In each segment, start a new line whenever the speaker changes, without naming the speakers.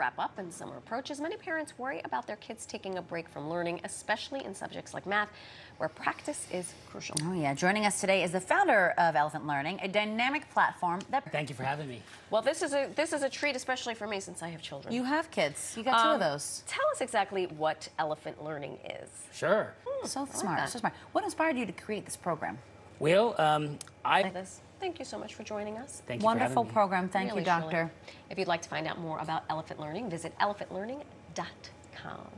wrap up and summer approaches, many parents worry about their kids taking a break from learning, especially in subjects like math, where practice is crucial.
Oh, yeah. Joining us today is the founder of Elephant Learning, a dynamic platform that.
Thank you for having me.
Well, this is a this is a treat, especially for me since I have children.
You have kids. You got two
Um,
of those.
Tell us exactly what elephant learning is.
Sure.
So smart.
that.
So smart. What inspired you to create this program?
Well, um, I
Like this. Thank you so much for joining us.
thank you
Wonderful
for having me.
program. Thank
Really,
you, doctor.
truly. If you'd like to find out more about elephant learning, visit elephantlearning.com.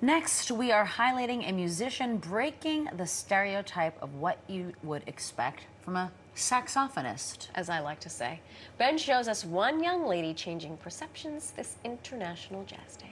Next, we are highlighting a musician breaking the stereotype of what you would expect from a saxophonist.
As I like to say, Ben shows us one young lady changing perceptions this International Jazz Day.